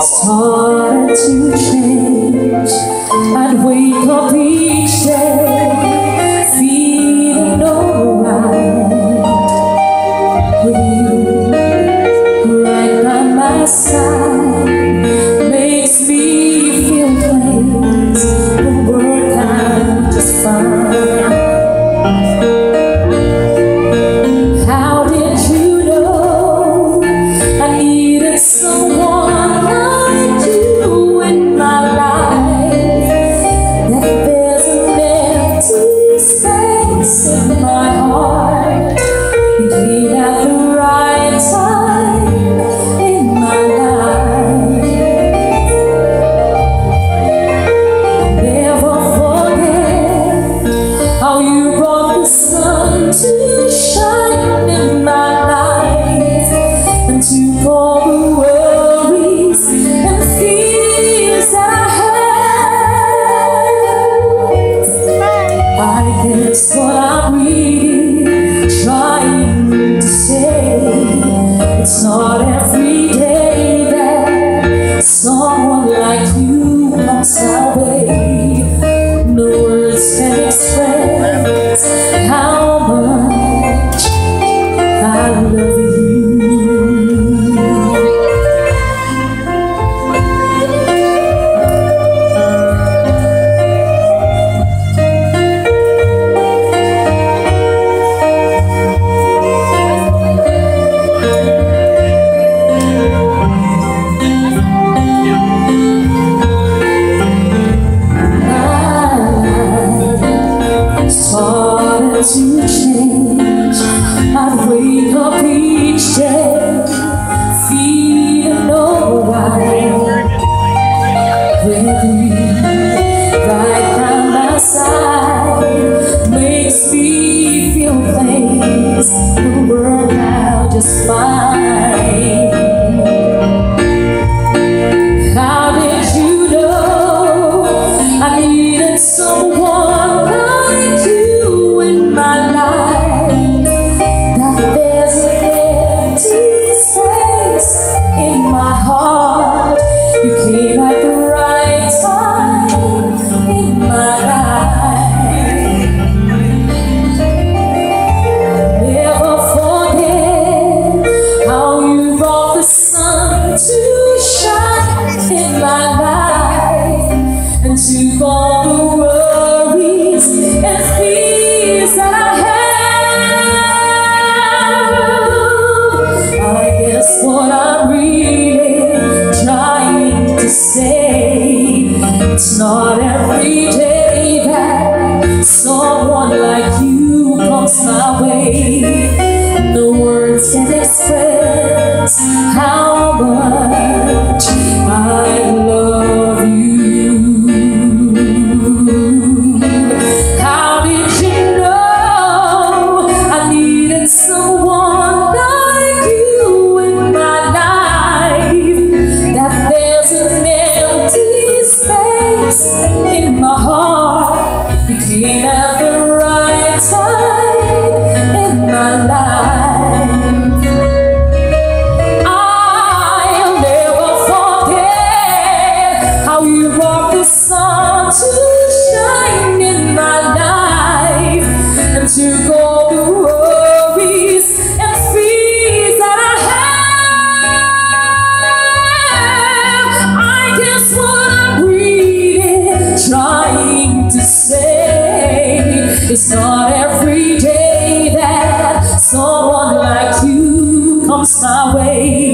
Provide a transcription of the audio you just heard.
It's started to change. Salvation 心不？It's not every day that someone like you comes my way. The words can express how much in my heart between us. It's not every day that someone like you comes my way.